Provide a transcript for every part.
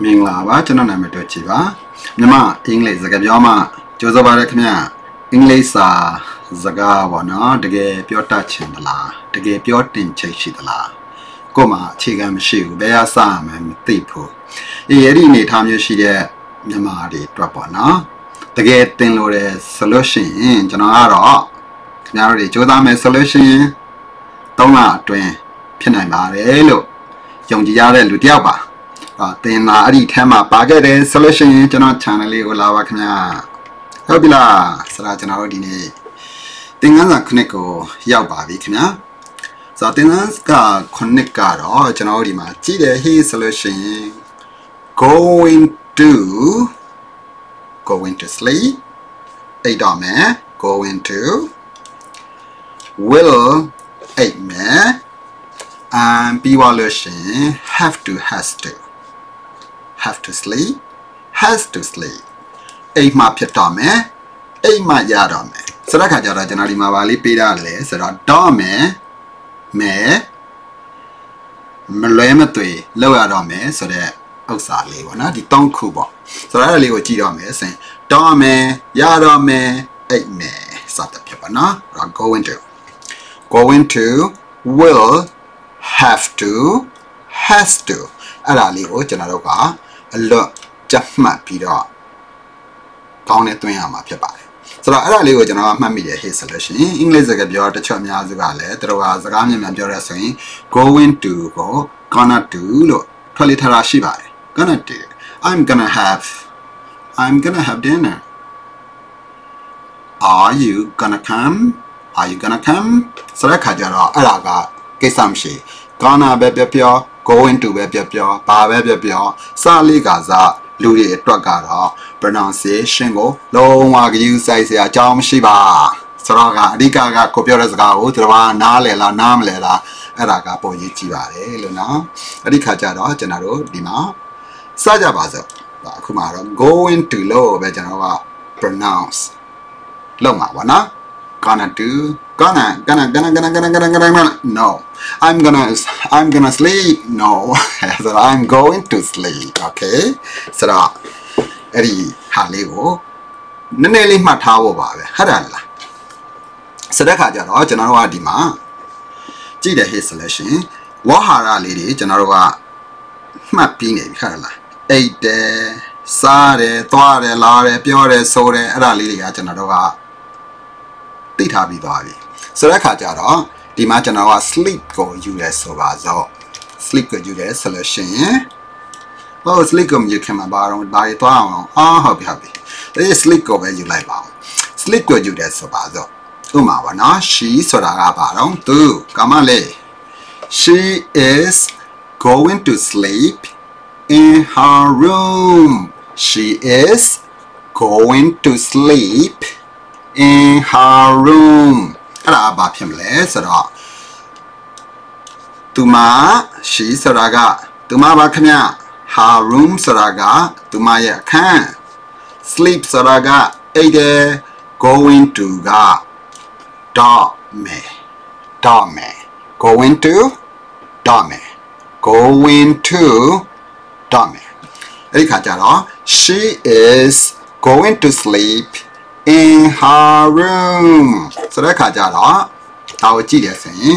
မင်္ဂလာပါကျွန်တော်နာမည်တော့ကြည်ပါမြမအင်္ဂလိပ်စကားပြောမှကြိုးစားပါရခင်ဗျအင်္ဂလိပ်စာစကားပေါ့နော်တကယ်ပြောတတ်ချင်သလားတကယ်ပြောတင်ချိတ်ရှိသလားကို့မှာအခြေခံမရှိဘူးဘယ်အစမှမသိဘူးအေးအဲ့ဒီအနေထားမျိုးရှိတဲ့မြမတွေတွက်ပေါ့နော်တကယ်တင်လို့တယ်ဆိုလို့ရှိရင်ကျွန်တော်ကတော့ခင်ဗျားတို့တွေကြိုးစားမယ်ဆိုလို့ရှိရင်၃လအတွင်းဖြစ်နိုင်ပါတယ်လို့ယုံကြည်ရတဲ့လူတစ်ယောက်ပါ အာသင်လာအဲ့ဒီထဲမှာပါခဲ့တယ်ဆိုလို့ရှိရင်ကျွန်တော် channel လေးကိုလာပါခင်ဗျာဟုတ်ပြီလားဆရာကျွန်တော်တို့ဒီနေ့သင်ခန်းစာခုနှစ်ကိုရောက်ပါပြီခင်ဗျာဆိုတော့သင်ခန်းစာခုနှစ်ကတော့ကျွန်တော်တို့ဒီမှာကြည့်တယ် he ဆိုလို့ရှိရင် going to going to sleep အိတ်တော့မယ် going to will အိတ်မယ် and ပြီးသွားလို့ရှိရင် have to has to have to sleep has to sleep အိမ်မှာဖြစ်တော့မယ်အိမ်မှာရတော့မယ်ဆိုတော့ခါကျတော့ကျွန်တော်ဒီမှာပါလေးပေးတာလေဆိုတော့တော့မယ်မယ်မလွဲမသွေလောက်ရတော့မယ်ဆိုတော့ဥစ္စာလေးပေါ့နော်ဒီ၃ခုပေါ့ဆိုတော့အဲ့ဒါလေးကိုကြည့်တော့မယ်ဆိုရင်တော့မယ်ရတော့မယ်အိမ်မယ်စသဖြင့်ပေါ့နော်အဲ့တော့ going to going to will have to has to အဲ့ဒါလေးကိုကျွန်တော်တို့က အလွတ်ကြက်မှတ်ပြီးတော့ကောင်းနဲ့တွင်းရမှာဖြစ်ပါတယ်ဆိုတော့အဲ့ဒါလေးကိုကျွန်တော်ကမှတ်မိတယ် hey ဆိုလို့ရှိရင်အင်္ဂလိပ်စကားပြောတချို့အများစုကလည်းသူတို့ကစကားမြန်မြန်ပြောရဆိုရင် going to ကို gonna do လို့ထွက်လေထားတာရှိပါတယ် gonna do I'm gonna have I'm gonna have dinner Are you gonna come Are you gonna come ဆိုတဲ့ခါကျတော့အဲ့ဒါကကိစ္စမရှိ gonna ပဲပြောပြော going to ပဲပြောပြောဘာပဲပြောပြောစလေးကစားလူတွေအတွက်ကတော့ pronunciation ကိုလုံးဝဂရုစိုက်စရာအကြောင်းမရှိပါဆိုတော့ကအဓိကကကိုပြောတဲ့စကားကိုသူတို့ကနားလည်လားနားမလည်လားအဲ့ဒါကပုံရေးကြည့်ပါတယ်လို့နော်အဲ့ဒီခါကျတော့ကျွန်တော်တို့ဒီမှာစကြပါစို့အခုမှတော့ going to လို့ပဲကျွန်တော်က pronounce လောက်မှာပါနော် gonna do gonna gonna gonna gonna gonna gonna gonna, gonna. no i'm gonna i'm gonna sleep no so i'm going to sleep okay ဆိုတော့အဲ့ဒီဟာလေးကိုနည်းနည်းလေးမှတ်ထားဖို့ပါပဲဟုတ်တယ်လားဆိုတဲ့ခါကျတော့ကျွန်တော်တို့ကဒီမှာကြည့်တယ် hit selection ဝါဟာရလေးတွေကျွန်တော်တို့ကမှတ်ပြီးနေပြီဟုတ်လားအိတ်တယ်စားတယ်သွားတယ်လာတယ်ပြောတယ်ဆိုတယ်အဲ့ဒါလေးတွေကကျွန်တော်တို့က သိထားပြီးသွားပြီဆိုတဲ့အခါကျတော့ဒီမှာကျွန်တော်က sleep ကိုယူရဲဆိုပါစို့ sleep ကိုယူရဲဆိုလို့ရှိရင်ဟို sleep ကိုယူခင်မှာဘာတော့ဒါရသွားအောင်အာဟုတ်ပြီဟုတ်ပြီဒီ sleep ကိုပဲယူလိုက်ပါအောင် sleep ကိုယူရဲဆိုပါစို့ဥမာပါနော် she ဆိုတာကဘာတော့သူကမလေး she is going to sleep in her room she is going to sleep in her room အဲ့ဒါဘာဖြစ်မလဲဆိုတော့သူမ she ဆိုတာကသူမပါခင်ဗျ her room ဆိုတာကသူမရဲ့အခန်း sleep ဆိုတာကအိတ်တယ် going to က dot မယ် dot မယ် going to dot မယ် going to dot မယ်အဲ့ဒီခါကျတော့ she is going to sleep in her room ဆိုတဲ့ခါကျတော့ဒါကိုကြည့်ရဆိုရင်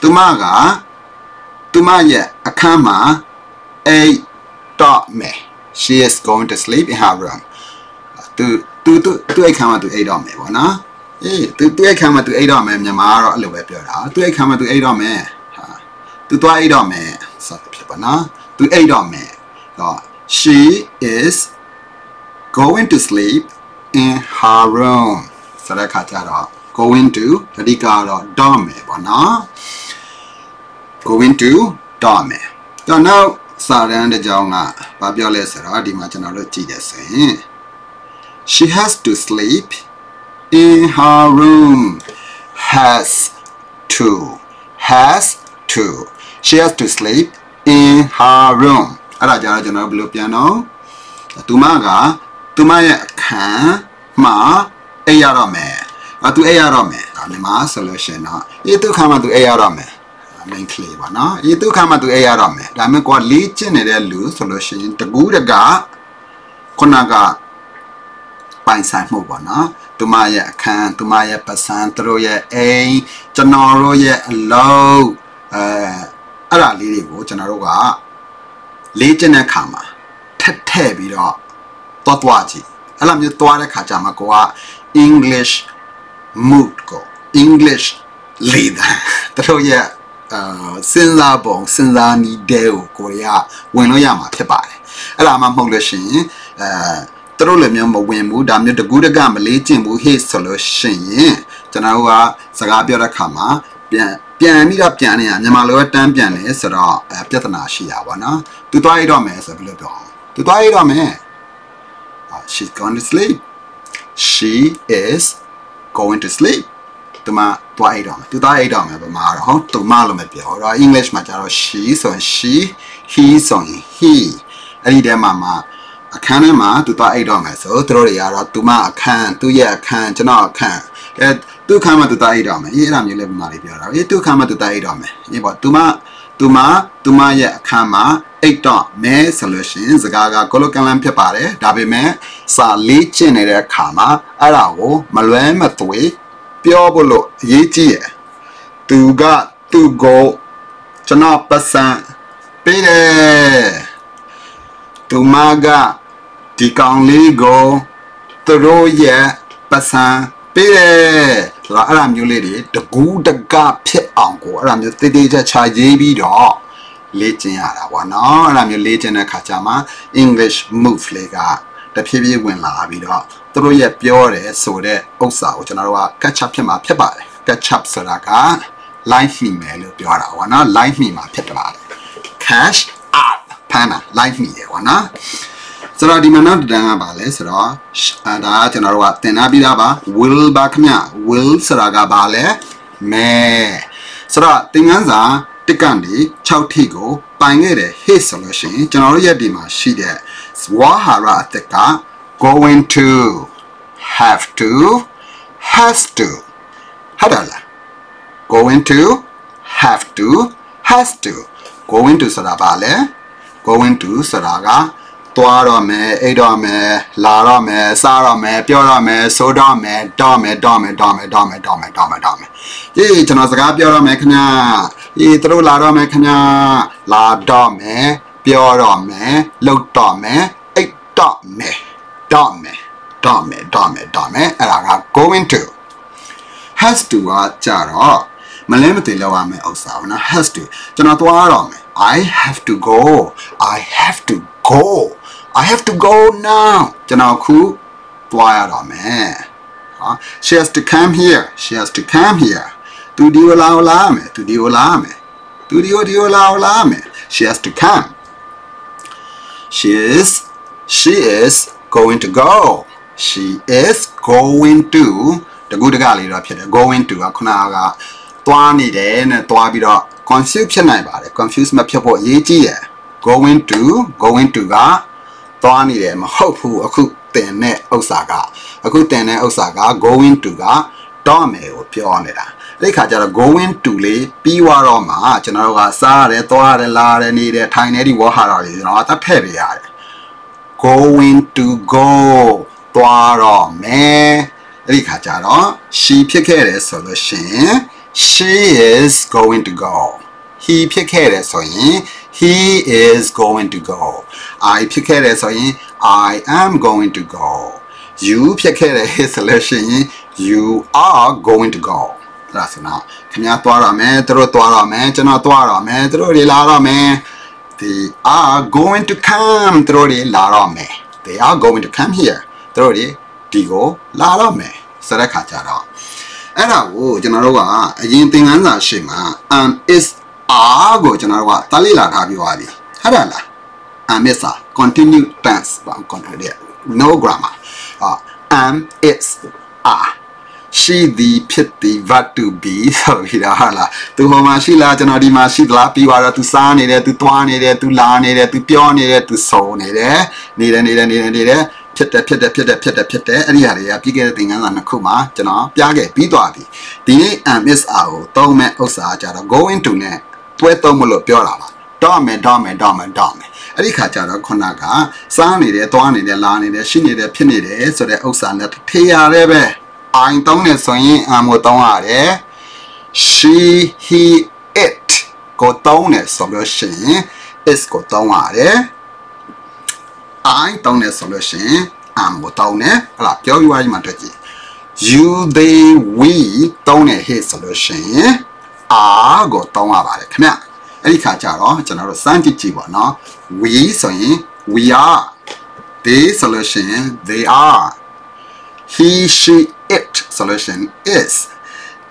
သူမကသူမရဲ့အခန်းမှာအိတ်တော့မယ် she is going to sleep in her room သူသူသူသူအိတ်ခန်းမှာသူအိတ်တော့မယ်ပေါ့နော်အေးသူသူအိတ်ခန်းမှာသူအိတ်တော့မယ်မြန်မာကတော့အဲ့လိုပဲပြောတာသူအိတ်ခန်းမှာသူအိတ်တော့မယ်ဟာသူသွားအိတ်တော့မယ်ဆိုတော့ဖြစ်ပါနော်သူအိတ်တော့မယ်တော့ she is going to sleep in her room ဆိုတဲ့ခါကျတော့ going to အဓိကတော့ dorm ပဲပေါ့နော် going to dorm တော့နောက်စာရန်တစ်ကြောင်းကဘာပြောလဲဆိုတော့ဒီမှာကျွန်တော်တို့ကြည့်ရဆိုရင် she has to sleep in her room has to has to she has to sleep in her room အဲ့ဒါကြတော့ကျွန်တော်ဘယ်လိုပြန်တော့သူမက သူမရဲ့အခန်းမှာအိပ်ရတော့မယ်။အသူအိပ်ရတော့မယ်။ဒါမြန်မာဆိုလို့ရှိရင်တော့အေးသူခါမှသူအိပ်ရတော့မယ် main ကလေးပါနော်အေးသူခါမှသူအဲ့ရတော့မယ်ဒါပေမဲ့ကိုကလေးကျင့်နေတဲ့လူဆိုလို့ရှိရင်တကူးတကခုနကပိုင်ဆိုင်မှုပေါ့နော်သူမရဲ့အခန်းသူမရဲ့ပစံသူတို့ရဲ့အိမ်ကျွန်တော်တို့ရဲ့အလုပ်အဲအဲ့ဒါလေးတွေကိုကျွန်တော်တို့ကလေးကျင့်တဲ့ခါမှာထက်ထည့်ပြီးတော့ တွားတွားကြည့်အဲ့လိုမျိုးတွားတဲ့ခါကျမှကိုက English mood ကို English leader သူတို့ရဲ့အာစဉ်းစားပုံစဉ်းစားနည်းတဲကိုကိုရီးယားဝင်လို့ရမှာဖြစ်ပါတယ်အဲ့ဒါမှမဟုတ်လို့ရှိရင်အဲသူတို့လည်းမျိုးမဝင်ဘူးဒါမျိုးတကူးတကမလေးကျင်ဘူးဟေ့ဆိုလို့ရှိရင်ကျွန်တော်တို့ကစကားပြောတဲ့ခါမှာပြန်ပြန်ပြီးတော့ပြန်နေရမြန်မာလိုတန်းပြန်နေဆိုတော့အဲပြဿနာရှိရပါတော့သူသွားရတော့မယ်ဆိုဘယ်လိုပြောအောင်သူသွားရတော့မယ် she's going to sleep she is going to sleep သူမသွားအိတ်တော့မယ်သူသွားအိတ်တော့မယ်ဗမာတော့ဟုတ်သူမလို့မပြောတော့ English မှာကျတော့ she ဆိုရင် she he ဆိုရင် he အဲ့ဒီထဲမှာမှာအခန်းထဲမှာသူသွားအိတ်တော့မယ်ဆိုသူတို့တွေကတော့သူမအခန်းသူရဲ့အခန်းကျွန်တော်အခန်းအဲသူအခန်းမှာသူသွားအိတ်တော့မယ်အေးအဲ့ဒါမျိုးလည်းဗမာတွေပြောတာအေးသူအခန်းမှာသူသွားအိတ်တော့မယ်အေးပေါ့သူမ သူမသူမရဲ့အခန်းမှာအိတ်တော့မဲဆိုလို့ရှိရင်စကားကကိုလိုကန်လန်ဖြစ်ပါတယ်ဒါပေမဲ့စာလေးကျင့်နေတဲ့အခါမှာအဲ့ဒါကိုမလွဲမသွေပြောဖို့လို့အရေးကြီးရယ်သူကသူ့ကိုကျွန်တော်ပတ်စံပေးတယ်သူမကဒီကောင်လေးကိုသူတို့ရဲ့ပတ်စံပေးတယ် ဆိုတော့အဲ့လိုမျိုးလေးတွေတကူးတကဖြစ်အောင်ကိုအဲ့လိုမျိုးတိတိကျကျရေးပြီးတော့လေ့ကျင့်ရတာပေါ့နော်အဲ့လိုမျိုးလေ့ကျင့်တဲ့ခါကျမှ English move လေးကတဖြည်းဖြည်းဝင်လာပြီးတော့သူတို့ရဲ့ပြောတယ်ဆိုတဲ့ဥစ္စာကိုကျွန်တော်တို့က catch up ဖြစ်မှာဖြစ်ပါတယ် catch up ဆိုတာက live မိမယ်လို့ပြောတာပေါ့နော် live မိမှာဖြစ်တယ် cash up ဖမ်းတာ live မိတယ်ပေါ့နော် ဆိုတော့ဒီမှာနောက်တန်းကပါလဲဆိုတော့အဲဒါကကျွန်တော်တို့ကသင်ထားပြီးသားပါ will ပါခင်ဗျ will ဆိုတာကပါလဲမဲဆိုတော့သင်ခန်းစာတစ်ကန်ဒီ6ထိကိုပိုင်ခဲ့တယ် hit ဆိုလို့ရှိရင်ကျွန်တော်တို့ရဲ့ဒီမှာရှိတဲ့ဝါဟာရအသက်က going to have to has to ဟုတ်တယ်လား going to have to has to going to ဆိုတာပါလေ going to ဆိုတာက သွားတော့မယ်အိတ်တော့မယ်လာတော့မယ်စားတော့မယ်ပြောတော့မယ်ဆိုတော့မယ်တော့မယ်တော့မယ်တော့မယ်တော့မယ်တော့မယ်တော့မယ်တော့မယ်အေးကျွန်တော်စကားပြောတော့မယ်ခင်ဗျာအေးသူတို့လာတော့မယ်ခင်ဗျာလာတော့မယ်ပြောတော့မယ်လှုပ်တော့မယ်အိတ်တော့မယ်တော့မယ်တော့မယ်တော့မယ်တော့မယ်အဲ့ဒါက going to has to ကကြတော့မလဲမသိလောက်ရမယ်ဥစ္စာပါနော် has to ကျွန်တော်သွားတော့မယ် I have to go I have to go I have to go now ကျွန်တော်ခုသွားရတော့မယ်ဟာ she has to come here she has to come here သူဒီကိုလာလာမယ်သူဒီကိုလာမယ်သူဒီကိုဒီကိုလာလာမယ် she has to come she is she is going to go she is going to တကူတကလေးတော့ဖြစ်တယ် going to ကခုနကသွားနေတယ်နဲ့သွားပြီးတော့ confuse ဖြစ်နိုင်ပါတယ် confuse မဖြစ်ဖို့အရေးကြီးတယ် going to going to က သွားနေတယ်မဟုတ်ဘူးအခုတင်တဲ့ဥစ္စာကအခုတင်တဲ့ဥစ္စာက going to ကတော့မယ်ကိုပြောနေတာအဲ့ခါကျတော့ going to လေးပြီးွားတော့မှကျွန်တော်တို့ကစားရတယ်သွားရတယ်လာရတယ်နေတယ်ထိုင်နေဒီဝါဟာတာတွေကျွန်တော်ကတက်ဖက်ပေးရတယ် going to go သွားတော့မယ်အဲ့ဒီခါကျတော့ she ဖြစ်ခဲ့တယ်ဆိုလို့ရှိရင် she is going to go he ဖြစ်ခဲ့တယ်ဆိုရင် he is going to go i ဖြစ်ခဲ့တယ်ဆိုရင် i am going to go you ဖြစ်ခဲ့တယ်ဆိုလို့ရှိရင် you are going to go ဒါဆိုတော့ခင်ဗျားသွားရမယ်သူတို့သွားရမယ်ကျွန်တော်သွားရမယ်သူတို့တွေလာရမယ် they are going to come သူတို့တွေလာရမယ် they are going to come here သူတို့တွေဒီကိုလာရမယ်ဆိုတဲ့ခါကျတော့အဲ့ဒါကိုကျွန်တော်တို့ကအရင်သင်ခန်းစာရှေ့မှာ am is are ကိုကျွန်တော်တို့ကတလိလာထားပြီးသွားပြီဟုတ်တယ်လား am is are continue tense ဘာ continue no grammar အာ am is are ရှိသည်ဖြစ်သည် verb to be ဆိုပြီးတော့ဟာလားသူဟိုမှာရှိလားကျွန်တော်ဒီမှာရှိသလားပြီးတော့သူစားနေတယ်သူသွားနေတယ်သူလာနေတယ်သူပြောနေတယ်သူစုံနေတယ်နေတယ်နေတယ်နေတယ်နေတယ်ဖြစ်တယ်ဖြစ်တယ်ဖြစ်တယ်ဖြစ်တယ်ဖြစ်တယ်အဲ့ဒီဟာတွေကပြီးခဲ့တဲ့သင်ခန်းစာနှစ်ခုမှာကျွန်တော်ပြခဲ့ပြီးသွားပြီဒီနေ့ MSR ကိုသုံးမဲ့ဥစ္စာကြတော့ going to နဲ့ တွဲသုံးမလို့ပြောတာပါတော့မယ်တော့မယ်တော့မယ်တော့မယ်အဲ့ဒီခါကျတော့ခုနကစားနေတယ်သွားနေတယ်လာနေတယ်ရှိနေတယ်ဖြစ်နေတယ်ဆိုတဲ့ဥစ္စာနဲ့ထေးရတယ်ပဲအိုင်သုံးနေဆိုရင်အမို့သုံးရတယ် she he it ကိုသုံးနေဆိုလို့ရှိရင် is ကိုသုံးရတယ် I သုံးနေဆိုလို့ရှိရင် am ကိုသုံးနေဟလာပြောပြရရင်မှတွေ့ကြည့် you they we သုံးနေ hit ဆိုလို့ရှိရင် are ကိုသုံးရပါတယ်ခင်ဗျအဲ့ဒီခါကျတော့ကျွန်တော်တို့စမ်းကြည့်ကြည့်ပါနော် we ဆိုရင် we are they ဆိုလို့ရှိရင် they are he she it solution is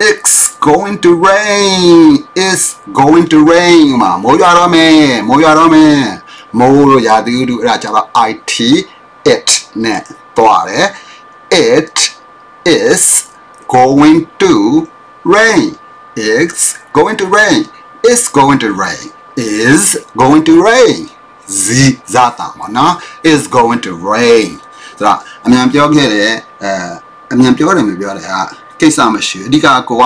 it's going to rain is going to rain မှာမိုးရွာတော့မယ်မိုးရွာတော့မယ်မိုးလို့ရာသီဥတုအဲ့ဒါကျတော့ it it နဲ့တွားတယ် it is going to rain it's going to rain it's going to rain is going to rain ဇီဇာတာမနော် is going to rain ဆိုတော့အမြန်ပြောခဲ့တယ်အဲအမြန်ပြောတယ်မပြောတယ်ဟာကိစ္စမရှိဘူးအဓိကကိုက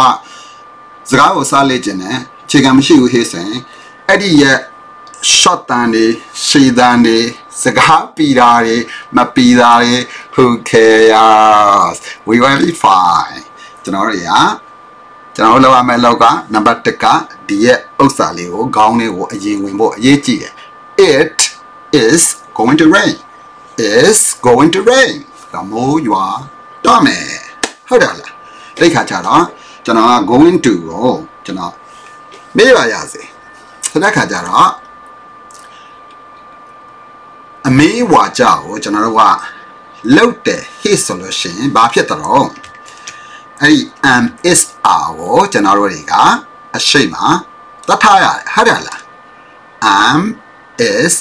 စကားကိုစားလေ့ကျင်တယ်အခြေခံမရှိဘူးဟေးဆိုရင်အဲ့ဒီရဲ့ short တန်တွေရှည်တန်တွေစကားပီတာတွေမပီတာတွေ who cares we will be fine ကျွန်တော်တို့ရ ကျွန်တော်တို့လောက်ရမယ့်လောက်ကနံပါတ်1ကဒီရဲ့ဥစ္စာလေးကိုခေါင်းလေးကိုအရင်ဝင်ဖို့အရေးကြီးတယ် it is going to rain is going to rain ဒါမိုးရွာတော့မယ်ဟုတ်တယ်လားဒီခါကျတော့ကျွန်တော်က going to ကိုကျွန်တော်မေးပါရစေဆိုတဲ့ခါကျတော့အမေးဝါကြကိုကျွန်တော်တို့ကလုတ်တယ် hit ဆိုလို့ရှိရင်ဘာဖြစ်တော့ အဲ့ဒီ am is are ကိုကျွန်တော်တို့တွေကအရှိမတတ်ထားရတယ်ဟုတ်တယ်လား am is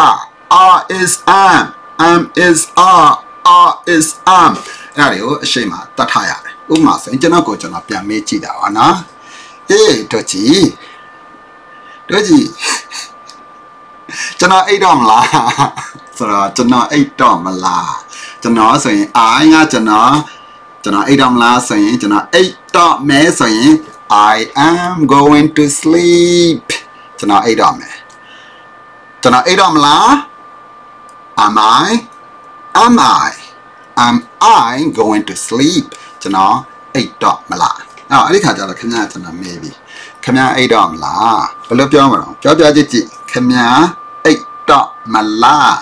are are is am am is are are is am အဲ့ဒါတွေကိုအရှိမတတ်ထားရတယ်ဥပမာဆိုရင်ကျွန်တော်ကိုကျွန်တော်ပြန်မေးကြည့်တာပါနော်အေးတို့ကြည့်တို့ကြည့်ကျွန်တော်အိတ်တော့မလားဆိုတော့ကျွန်တော်အိတ်တော့မလားကျွန်တော်ဆိုရင်အိုင်းကကျွန်တော် ကျွန်တော်အိတ်တော့မလားဆိုရင်ကျွန်တော်အိတ်တော့မဲဆိုရင် I am going to sleep ကျွန်တော်အိတ်တော့မယ်ကျွန်တော်အိတ်တော့မလား Am I am I am I going to sleep ကျွန်တော်အိတ်တော့မလားအဲ့အဲ့ဒီခါကျတော့ခင်ဗျာကျွန်တော်မေးပြီခင်ဗျာအိတ်တော့မလားဘယ်လိုပြောမှာတော့ပြောပြကြည့်ကြည့်ခင်ဗျာအိတ်တော့မလား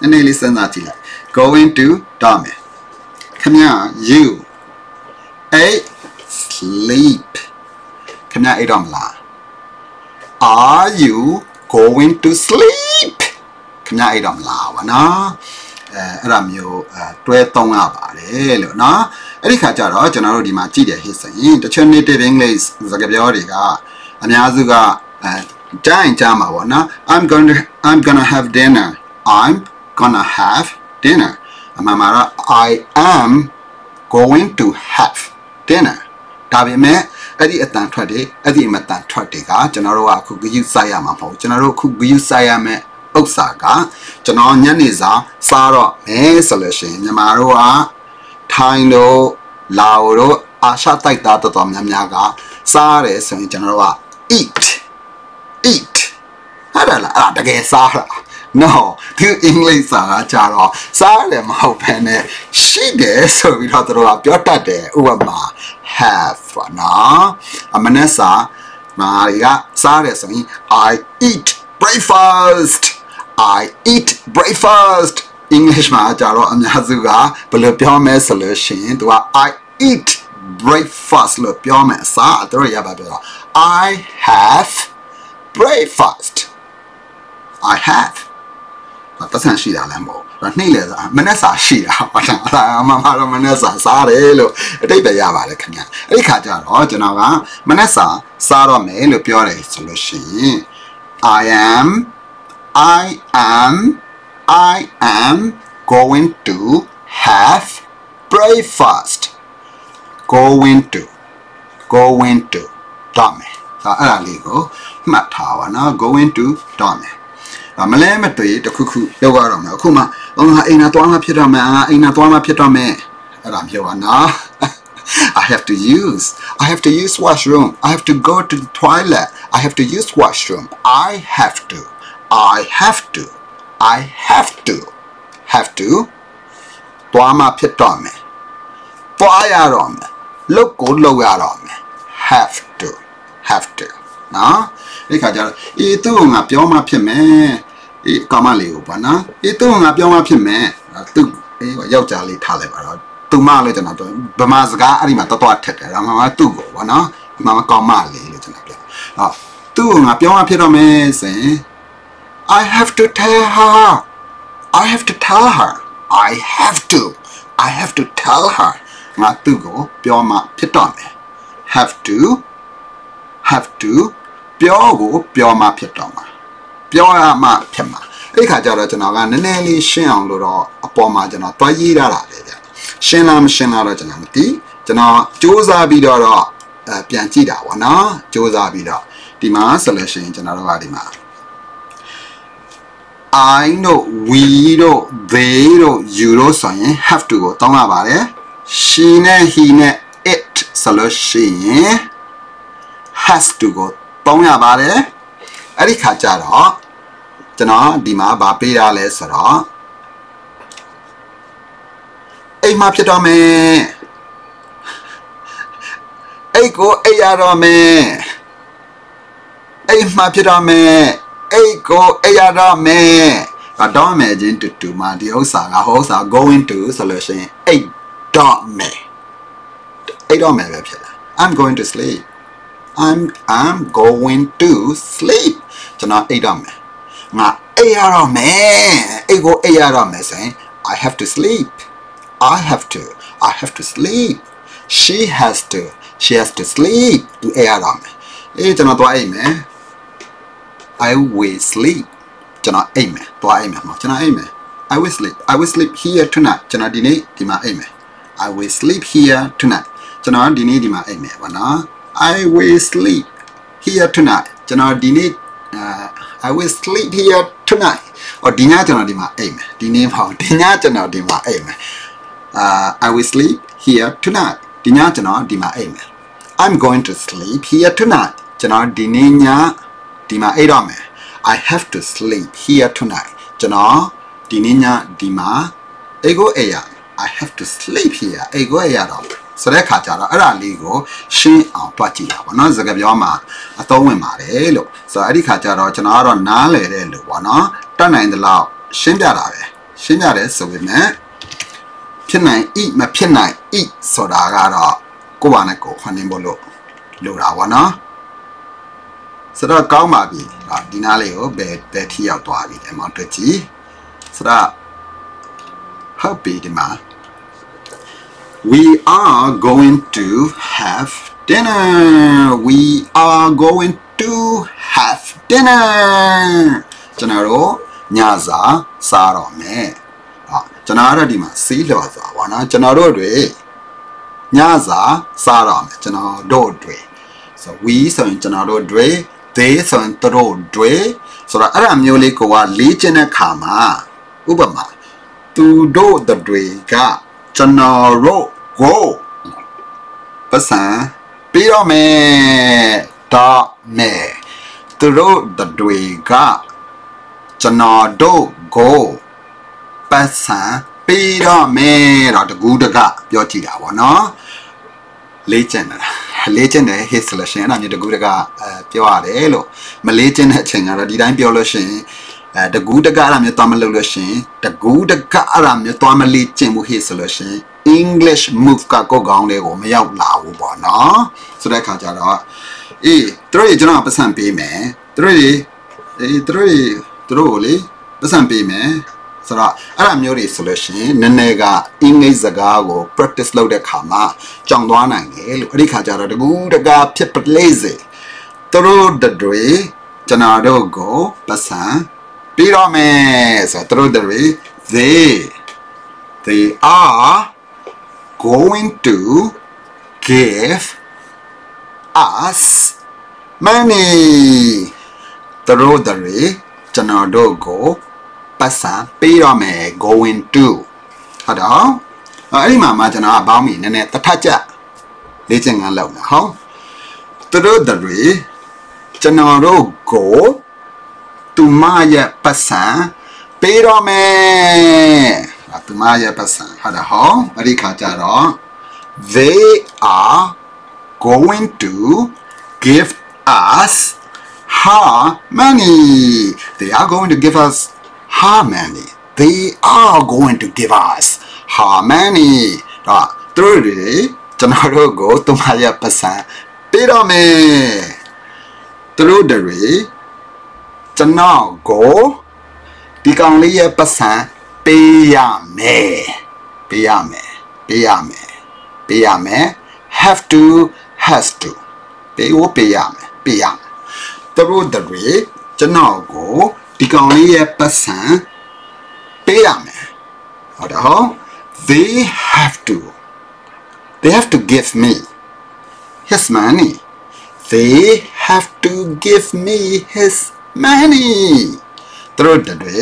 နည်းနည်းလေးစဉ်းစားကြည့်လိုက် going to တော့မယ် ခင်ဗျာ you ate sleep ခင်ဗျာအိတ်တော့မလား are you going to sleep ခင်ဗျာအိတ်တော့မလားဗောနော်အဲအဲ့ဒါမျိုးအဲတွဲသုံးရပါတယ်လို့เนาะအဲ့ဒီခါကျတော့ကျွန်တော်တို့ဒီမှာကြည့်တယ်ဟိဆိုရင်တချို့ native english စကားပြောတွေကအများစုကအဲတိုင်းကြမှာပေါ့နော် I'm going to I'm gonna have dinner I'm gonna have dinner အမှန်မှာတော့ I am going to have dinner ဒါပေမဲ့အဲ့ဒီအတန်ထွက်တွေအဲ့ဒီမတန်ထွက်တွေကကျွန်တော်တို့ကအခုဂယုစိုက်ရမှာမဟုတ်ကျွန်တော်တို့အခုဂယုစိုက်ရမယ်ဥစ္စာကကျွန်တော်ညနေစာစားတော့မယ်ဆိုလို့ရှိရင်မြန်မာတို့ကထိုင်းတို့လာအိုတို့အာရှတိုက်သားတော်တော်များများကစားရတယ်ဆိုရင်ကျွန်တော်တို့က eat eat ဟာလားအဲ့ဒါတကယ်စားတာ no ဒီအင်္ဂလိပ်စာကကြတော့စားရတယ်မဟုတ်ဘဲနဲ့ရှိတယ်ဆိုပြီးတော့တို့ကပြောတတ်တယ်ဥပမာ have နော်အမနက်စာမာရီကစားတယ်ဆိုရင် I eat breakfast I eat breakfast English မှာကြတော့အများစုကဘယ်လိုပြောမလဲဆိုလို့ရှိရင်သူက I eat breakfast လို့ပြောမယ်အစားအတော့ရပါပြော I have breakfast I have ပတ်စံရှိတာလည်းမဟုတ်ဘူးနှိမ့်လေစားမနဲ့စာရှိတာဟုတ်လားအဲ့ဒါအမှန်မှတော့မနဲ့စာစားတယ်လို့အတိတ်ပဲရပါတယ်ခင်ဗျအဲ့ဒီခါကျတော့ကျွန်တော်ကမနဲ့စာစားတော့မယ်လို့ပြောတယ်ဆိုလို့ရှိရင် I am I am I am going to have breakfast going to going to တော့မယ်ဒါအဲ့ဒါလေးကိုမှတ်ထားပါနော် going to တော့မယ် မလဲမတွေ့တခုခုလောက်ရတော့မယ်အခုမှဟိုငါအိမ်နာသွားမှဖြစ်တော့မယ်ငါအိမ်နာသွားမှဖြစ်တော့မယ်အဲ့ဒါပြောပါနော် I have to use I have to use washroom I have to go to the toilet I have to use washroom I have to I have to I have to have to သွားမှဖြစ်တော့မယ်သွားရတော့မယ်လုပ်ကိုလုပ်ရတော့မယ် have to have to နော် ဒီခါကျတော့အေးသူ့ကိုငါပြောမှဖြစ်မယ်အေးကောင်းမလေးကိုပေါ့နော်အေးသူ့ကိုငါပြောမှဖြစ်မယ်သူ့အေးယောက်ျားလေးထားလိုက်ပါတော့သူမလို့ကျွန်တော်ဗမာစကားအဲ့ဒီမှာတော်တော်ထက်တယ်ဒါမှမဟုတ်သူ့ကိုပေါ့နော်ဒီမှာကောင်းမလေးလို့ကျွန်တော်ပြောဟောသူ့ကိုငါပြောမှဖြစ်တော့မယ်ဆိုရင် I have to tell her I have to tell her I have to I have to tell her ငါသူ့ကိုပြောမှဖြစ်တော့မယ် have to have to ပြောကိုပြောမှဖြစ်တော့မှာပြောရမှဖြစ်မှာအဲ့ခါကျတော့ကျွန်တော်ကနည်းနည်းလေးရှင်းအောင်လို့တော့အပေါ်မှာကျွန်တော်တွားရေးရတာပဲဗျရှင်းလားမရှင်းလားတော့ကျွန်တော်မသိကျွန်တော်စူးစမ်းပြီးတော့တော့အဲပြန်ကြည့်တာပေါ့နော်စူးစမ်းပြီးတော့ဒီမှာဆိုလို့ရှိရင်ကျွန်တော်တို့ကဒီမှာ I တို့ we တို့ they တို့ you တို့ဆိုရင် have to ကိုတောင်းရပါတယ် she နဲ့ he နဲ့ it ဆိုလို့ရှိရင် has to ကို တောင်းရပါတယ်အဲ့ဒီခါကျတော့ကျွန်တော်ဒီမှာဗာပေးရလဲဆိုတော့အိမ်မှာဖြစ်တော့မယ်အိတ်ကိုအိတ်ရတော့မယ်အိမ်မှာဖြစ်တော့မယ်အိတ်ကိုအိတ်ရတော့မယ်တော့မယ်ချင်းတူတူမှာဒီဥစ္စာကဟောဥစ္စာ going to ဆိုလို့ရှိရင်အိတ်တော့မယ်အိတ်တော့မယ်ပဲဖြစ်လာ I'm going to sleep I'm I'm going to sleep ကျွန်တော်အိတ်တော့မယ်ငါအိတ်ရတော့မယ်အိတ်ကိုအိတ်ရတော့မယ်ဆိုရင် I have to sleep I have to I have to sleep she has to she has to sleep သူအိတ်ရတော့မယ်အေးကျွန်တော်သွားအိတ်မယ် I will sleep ကျွန်တော်အိတ်မယ်သွားအိတ်မယ်မဟုတ်ကျွန်တော်အိတ်မယ် I will sleep I will sleep here tonight ကျွန်တော်ဒီနေ့ဒီမှာအိတ်မယ် I will sleep here tonight ကျွန်တော်ဒီနေ့ဒီမှာအိတ်မယ်ဗောနော် I will sleep here tonight ကျွန်တော်ဒီနေ့ I will sleep here tonight အော်ဒီညကျွန်တော်ဒီမှာအိတ်မယ်ဒီနေ့မဟုတ်ဒီညကျွန်တော်ဒီမှာအိတ်မယ် uh I will sleep here tonight ဒီညကျွန်တော်ဒီမှာအိတ်မယ် I'm going to sleep here tonight ကျွန်တော်ဒီနေ့ညဒီမှာအိတ်တော့မယ် I have to sleep here tonight ကျွန်တော်ဒီနေ့ညဒီမှာအိတ်ကိုအိတ်ရ I have to sleep here အိတ်ကိုအိတ်ရတော့ ဆိုတဲ့ခါကျတော့အဲ့ဒါလေးကိုရှင်းအောင်တွက်ကြည့်တာပေါ့နော်စကားပြောမှာအသုံးဝင်ပါတယ်လို့ဆိုတော့အဲ့ဒီခါကျတော့ကျွန်တော်ကတော့နားလည်တဲ့လို့ပေါ့နော်တတ်နိုင်သလောက်ရှင်းပြတာပဲရှင်းပြတယ်ဆိုပေမဲ့ဖြစ်နိုင်ဤမဖြစ်နိုင်ဤဆိုတာကတော့ကိုယ့်ဘာနဲ့ကိုယ်ခွန်နေဖို့လို့လိုတာပေါ့နော်ဆိုတော့ကောင်းပါပြီဒီနားလေးကိုဘယ်ဘယ်ထိရောက်သွားပြီလဲမောင်တွေ့ကြည့်ဆိုတော့ဟုတ်ပြီဒီမှာ we are going to have dinner we are going to have dinner ကျွန်တော်တို့ညစာစားတော့မယ်ဟာကျွန်တော်တို့ဒီမှာစီးလျော်စွာပါနော်ကျွန်တော်တို့တွေညစာစားတော့မယ်ကျွန်တော်တို့တွေ so we ဆိုရင်ကျွန်တော်တို့တွေ they ဆိုရင်သူတို့တွေဆိုတော့အဲ့ဒါမျိုးလေးကိုကလေးကျင်တဲ့ခါမှာဥပမာသူတို့တွေက ကျွန်တော်တို့ကိုပတ်စံပြီးတော့မယ်တော့မယ်သူတို့တွေကကျွန်တော်တို့ကိုပတ်စံပြီးတော့မယ်တော့တကူးတကပြောကြည့်တာပေါ့နော်လေးကျင်တာလေးကျင်တဲ့ hit selection အဲ့ဒါမျိုးတကူးတကအဲပြောရတယ်လို့မလေးကျင်တဲ့အချိန်ကတော့ဒီတိုင်းပြောလို့ရှိရင် အဲတကူးတကအဲ့ဒါမျိုးသွားမလုပ်လို့ရှိရင်တကူးတကအဲ့ဒါမျိုးသွားမလေးကျင်မှု hit ဆိုလို့ရှိရင် English move ကကိုယ်ကောင်းလေးကိုမရောက်လာဘူးပေါ့နော်ဆိုတဲ့အခါကျတော့အေးသူတို့ကျွန်တော်ပတ်စံပေးမယ်သူတို့အေးသူတို့သူတို့ကိုလေပတ်စံပေးမယ်ဆိုတော့အဲ့ဒါမျိုးတွေဆိုလို့ရှိရင်နည်းနည်းကအင်္ဂလိပ်စကားကို practice လုပ်တဲ့ခါမှာကြောင်သွားနိုင်တယ်လို့အဲ့ဒီခါကျတော့တကူတကားဖြစ်ပလေးစေသူတို့တွေကျွန်တော်တို့ကိုပတ်စံ ပြီးတော့မယ်ဆိုတော့သူတို့တွေ they they are going to give us money သူတို့တွေကျွန်တော်တို့ကိုပတ်စံပေးတော့မယ် going to ဟုတ်တော့အဲ့ဒီမှာမှကျွန်တော်ကဘောင်းမီနည်းနည်းတစ်ထပ်ကြလေ့ကျင့်ခန်းလုပ်နေဟောသူတို့တွေကျွန်တော်တို့ကို သူမရဲ့ပတ်စံပေးတော့မယ်သူမရဲ့ပတ်စံဟုတ်တယ်ဟောအဲ့ဒီခါကျတော့ they are going to give us her money they are going to give us her money they are going to give us her money တော့သူတို့တွေကျွန်တော်တို့ကိုသူမရဲ့ပတ်စံပေးတော့မယ်သူတို့တွေ ကျွန်တော်ကိုဒီကောင်လေးရဲ့ပတ်စံပေးရမယ်ပေးရမယ်ပေးရမယ်ပေးရမယ် have to has to ပေးဖို့ပေးရမယ်ပေးရမယ်သူတို့တွေကျွန်တော်ကိုဒီကောင်လေးရဲ့ပတ်စံပေးရမယ်ဟုတ်တယ်ဟော they have to they have to give me his money they have to give me his money သူတို့တွေ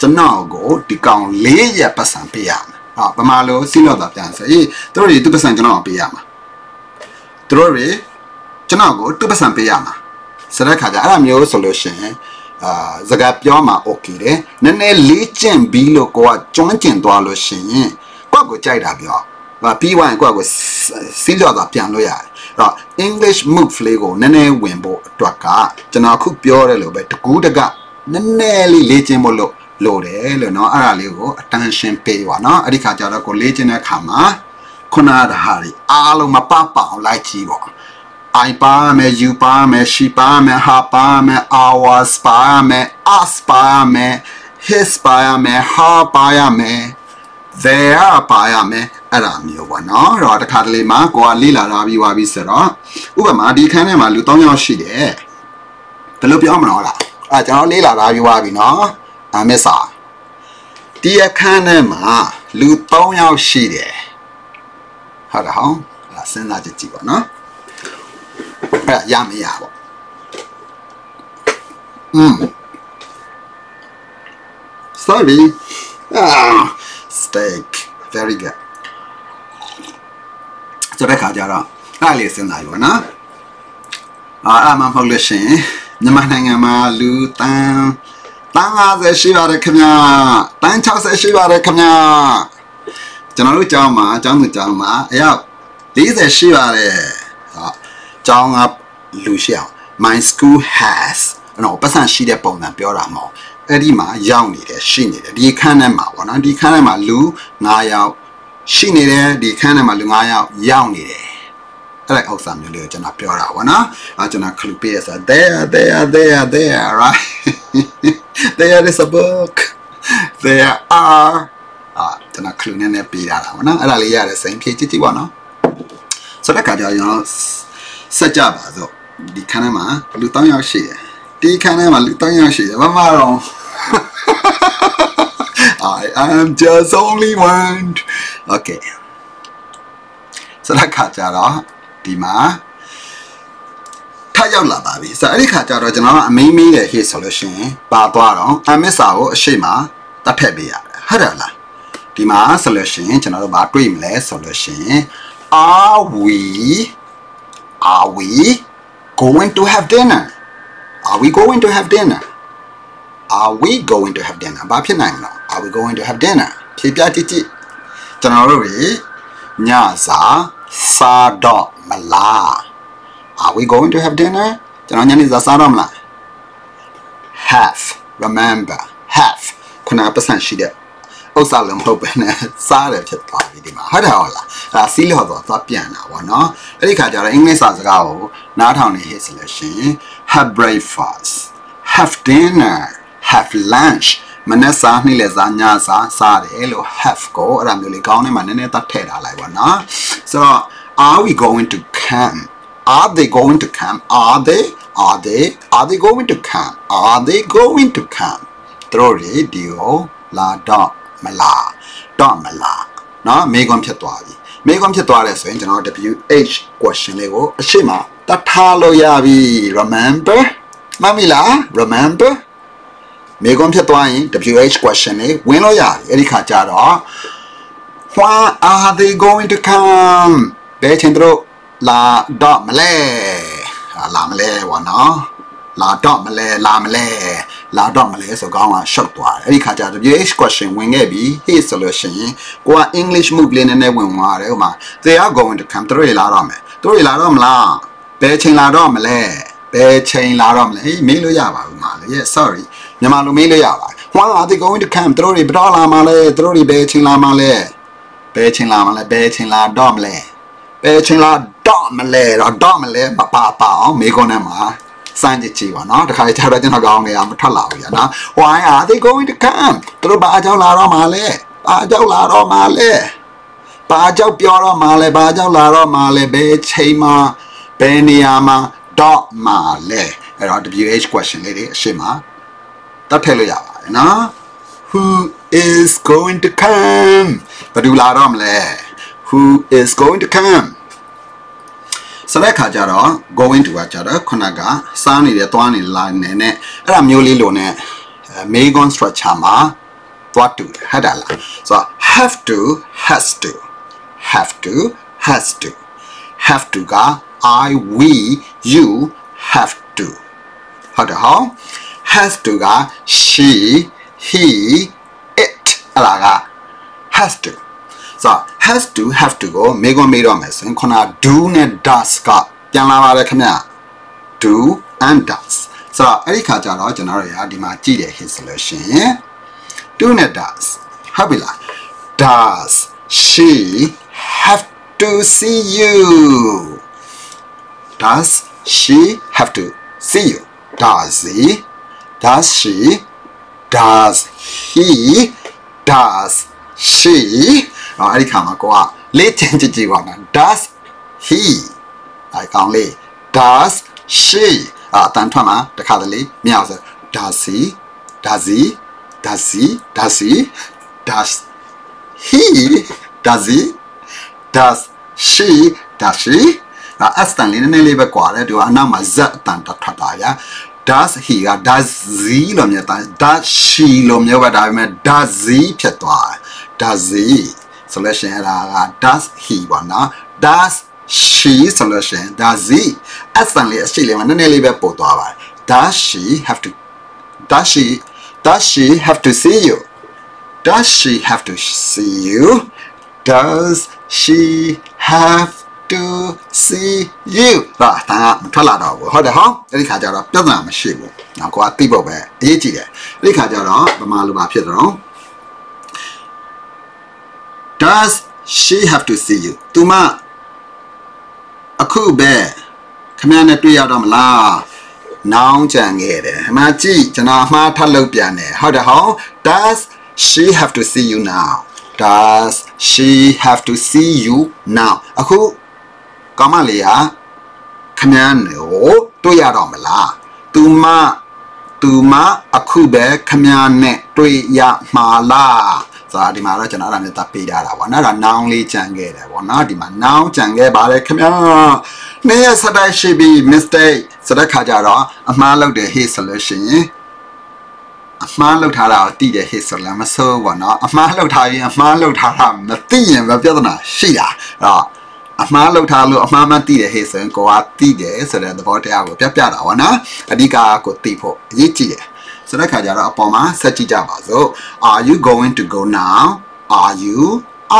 ကျွန်တော်ကိုဒီကောင်လေးရပတ်စံပေးရမယ်ဟာပမာလို့စီလို့တော့ပြန်ဆိုအေးသူတို့တွေသူပတ်စံကျွန်တော်ပေးရမှာသူတို့တွေကျွန်တော်ကိုသူပတ်စံပေးရမှာဆိုတဲ့ခါကျအဲ့လိုမျိုးဆိုလို့ရှိရင်အာစကားပြောမှာ okay တယ်နည်းနည်းလေးကျင့်ပြီးလို့ကိုကကျွမ်းကျင်သွားလို့ရှိရင်ကိုယ့်ကိုကြိုက်တာပြောဟာပြီးသွားရင်ကိုယ့်ကိုစီးလျော်တာပြန်လို့ရတယ်အဲ့ တော့ English move လေးကိုနည်းနည်းဝင်ဖို့အတွက်ကကျွန်တော်အခုပြောတယ်လို့ပဲတကူးတကနည်းနည်းလေးလေ့ကျင့်ဖို့လို့လို့တယ်လို့เนาะအဲ့ဒါလေးကို attention ပေးပါเนาะအဲ့ဒီခါကျတော့ကိုလေ့ကျင့်တဲ့အခါမှာခုနကဟာတွေအားလုံးမပပအောင်လိုက်ကြည့်ပေါ့ I ပါမယ် you ပါမယ် she ပါမယ် her ပါမယ် ours ပါမယ် us ပါမယ် his ပါမယ် her ပါမယ် there ပါရမယ်အဲ့ဒါမျိုးပေါ့နော်တော့တခါတလေမှာကိုကလေးလာတာပြီးသွားပြီဆိုတော့ဥပမာဒီခန်းထဲမှာလူ၃ယောက်ရှိတယ်ဘယ်လိုပြောမလို့လားအဲ့ကျွန်တော်လေးလာတာပြီးသွားပြီနော်အမစ္စာဒီအခန်းထဲမှာလူ၃ယောက်ရှိတယ်ဟုတ်တယ်ဟောအဲ့စဉ်းစားကြည့်ကြည့်ပါနော်အဲ့ရမရပေါ့อืม sorry ah steak very good ဆိုတဲ့ခါကျတော့အဲ့လေးစဉ်းစားယူပါနော်အာအမှမဟုတ်လို့ရှိရင်မြန်မာနိုင်ငံမှာလူတန်းတန်း50ရှိပါတယ်ခင်ဗျာတန်း60ရှိပါတယ်ခင်ဗျာကျွန်တော်တို့ကျောင်းမှာကျောင်းသူကျောင်းမှာအယောက်40ရှိပါတယ်ဟောကျောင်းကလူရှိအောင် my school has နော်ပတ်စံရှိတဲ့ပုံစံပြောတာမဟုတ် အဲ့ဒီမှာရောက်နေတယ်ရှိနေတယ်ဒီခန်းထဲမှာပေါ့နော်ဒီခန်းထဲမှာလူ9ယောက်ရှိနေတယ်ဒီခန်းထဲမှာလူ9ယောက်ရောက်နေတယ်အဲ့ဒါဥစ္စာမျိုးလေးကိုကျွန်တော်ပြောတာပေါ့နော်အဲကျွန်တော် clue ပေးရဆို there there there there right there is a book there are အာကျွန်တော် clue နဲ့နဲ့ပေးတာပါနော်အဲ့ဒါလေးရတယ်စိန်ဖြည့်ကြည့်ကြည့်ပါနော်ဆိုတော့ကကြောင်ကျွန်တော်ဆက်ကြပါစို့ဒီခန်းထဲမှာလူ3ယောက်ရှိတယ်ဒီခန်းထဲမှာလူ3ယောက်ရှိတယ်ဘာမှတော့ I am just only one okay ဆိုတော့ခါကြတော့ဒီမှာထရောက်လာပါပြီဆိုတော့အဲ့ဒီခါကျတော့ကျွန်တော်ကအမင်းမင်းရဲ့ hit ဆိုလို့ရှိရင်ပါသွားတော့အမစ်စာကိုအရှိမတတ်ထည့်ပေးရတယ်ဟုတ်တယ်လားဒီမှာဆိုလို့ရှိရင်ကျွန်တော်တို့ဘာတွေ့မလဲဆိုလို့ရှိရင် are we are we going to have dinner are we going to have dinner are we going to have dinner ဘာဖြစ်နိုင်မလဲ are we going to have dinner ဖြေပြကြည့်ကြည့်ကျွန်တော်တို့ညစာစားတော့မလား Are we going to have dinner ကျွန်တော်ညနေစာစားတော့မလား Have remember have ခုနပတ်စံရှိတဲ့ဥစ္စာလုံးမဟုတ်ပဲနဲ့စားတယ်ဖြစ်သွားပြီဒီမှာဟုတ်တယ်ဟုတ်လားဒါစီးလျော်တော့သွားပြန်တာပေါ့နော်အဲ့ဒီခါကျတော့အင်္ဂလိပ်စာစကားကိုနားထောင်နေဟစ်ဆိုလို့ရှိရင် have breakfast have dinner have lunch မနေ့စားနေ့လယ်စားညစားစားတယ်လို့ have ကိုအဲ့ဒါမျိုးလေးကောင်းနေမှာနည်းနည်းတတ်ထည့်ထားလိုက်ပါနော်ဆိုတော့ are we going to camp are they going to camp are they are they are they going to camp are they going to camp တို့တွေဒီကိုလာတော့မလားတော့မလားနော်မေကွန်ဖြစ်သွားပြီမေကွန်ဖြစ်သွားတယ်ဆိုရင်ကျွန်တော် WH question လေးကိုအရှိမတတ်ထားလို့ရပြီ remember မမီလား remember မေကွန်ဖြစ်သွားရင် WH question လေးဝင်လို့ရတယ်အဲ့ဒီခါကျတော့ When are they going to come ဘယ်ချင်းတို့လာတော့မလဲလာမလဲဘောနော်လာတော့မလဲလာမလဲလာတော့မလဲဆိုကောင်းကရှုပ်သွားတယ်အဲ့ဒီခါကျ WH question ဝင်ခဲ့ပြီ hey ဆိုလို့ရှိရင်ကိုက English move လေးနည်းနည်းဝင်သွားတယ်ဥမာ they are going to come တို့ရလာတော့မယ်တို့ရလာတော့မလားဘယ်ချိန်လာတော့မလဲဘယ်ချိန်လာတော့မလဲမေးလို့ရပါဘူးမာလေ yes sorry မြန်မာလိုမေးလို့ရပါ why are they going to come တို့တွေဘယ်တော့လာမှာလဲတို့တွေဘယ်ချိန်လာမှာလဲဘယ်ချိန်လာမှာလဲဘယ်ချိန်လာတော့မလဲဘယ်ချိန်လာတော့မလဲတော့တော့မလဲမပါပါအောင်မေးခွန်းထဲမှာစမ်းကြည့်ကြည့်ပါနော်တခါကျတော့ကျွန်တော်ကောင်းနေအောင်မထွက်လာဘူးရနော် why are they going to come သူတို့ဘာအကြောင်းလာတော့မှာလဲဘာအကြောင်းလာတော့မှာလဲဘာအကြောင်းပြောတော့မှာလဲဘာအကြောင်းလာတော့မှာလဲဘယ်ချိန်မှာဘယ်နေရာမှာတော့မှာလဲအဲ့တော့ WH question လေးတွေအရှိမ တတ်ထည့်လို့ရပါတယ်နော် who is going to come ဘယ်သူလာတော့မလဲ who is going to come ဆိုတဲ့ခါကျတော့ going to ကကျတော့ခုနကစားနေတယ်သွားနေလာနေနဲ့အဲ့ဒါမျိုးလေးလိုနဲ့ Megon structure မှာသွားတူတယ်ဟုတ်တယ်လားဆိုတော့ have to has to have to has to have to က I we you have to ဟုတ်တယ်ဟော Has to က she he it အဲ့ဒါက has to ဆိုတော့ has to have to ကိုမေခွန်းမေးတော့မယ်ဆိုရင်ခုန do နဲ့ does ကပြန်လာပါတယ်ခင်ဗျ do and does ဆိုတော့အဲ့ဒီခါကျတော့ကျွန်တော်တို့ရာဒီမှာကြည့်တယ် his ဆိုလို့ရှိရင် do နဲ့ does ဟုတ်ပြီလား does she have to see you does she have to see you does he does she does he does she အဲ့ဒီခါမှာကိုကလေးချင်ကြည့်ကြည့်ပါမယ် does he အဲ့ကောင်းလေး does she အတန်ထွက်မှာတခါတလေမြောက်ဆို does he does he does he does he does he does he does she does she အစတန်လေးနည်းနည်းလေးပဲကွာတယ်သူကအနောက်မှာ z အတန်တက်ထွက်တာဗျာ does he က does he လို့မြင်တာ does she လို့မြင်ပါဒါပေမဲ့ does he ဖြစ်သွားတယ် does he ဆိုလို့ရှိရင်အဲ့ဒါက does he ပေါ့နော် does she ဆိုလို့ရှိရင် does he အစံလေးအရှိလေးမှာနည်းနည်းလေးပဲပို့သွားပါတယ် does she have to does she does she have to see you does she have to see you does she have to see you ဒါတာမထွက်လာတော့ဘူးဟုတ်တယ်ဟောအဲ့ဒီခါကျတော့ပြဿနာမရှိဘူးနော်ကိုကသိဖို့ပဲအရေးကြီးတယ်အဲ့ဒီခါကျတော့ဗမာလိုပါဖြစ်တော့ does she have to see you သူမအခုပဲခမရနဲ့တွေ့ရတော့မလားနောင်ကြံခဲ့တယ်အမှကြည့်ကျွန်တော်အမှားထပ်လုပ်ပြန်တယ်ဟုတ်တယ်ဟော does she have to see you now does she have to see you now အခု ကောင်းမလေးဟာခမရနဲ့ကိုတွေ့ရတော့မလားသူမသူမအခုပဲခမရနဲ့တွေ့ရမှာလားဆိုတော့ဒီမှာတော့ကျွန်တော်အဲ့ဒါမျိုးသတ်ပေးထားတာပေါ့နော်ဒါနောင်လေးကြံခဲ့တယ်ပေါ့နော်ဒီမှာနောင်ကြံခဲ့ပါတယ်ခင်ဗျာနေ့ရက်စတိုက်ရှိပြီး mistake ဆိုတဲ့ခါကျတော့အမှားလုပ်တယ် hit ဆိုလို့ရှိရင်အမှားလုပ်ထားတာကိုတိတယ် hit ဆိုလည်းမဆိုးပေါ့နော်အမှားလုပ်ထားရင်အမှားလုပ်ထားတာမသိရင်ပဲပြဿနာရှိတာအဲ့တော့ အမှားလောက်ထားလို့အမှားမှသိတယ်ဟေ့ဆိုရင်ကိုကသိတယ်ဆိုတဲ့သဘောတရားကိုပြပြတာပါနော်အဓိကကိုသိဖို့အရေးကြီးတယ်ဆိုတဲ့ခါကျတော့အပေါ်မှာဆက်ကြည့်ကြပါစို့ are you going to go now are you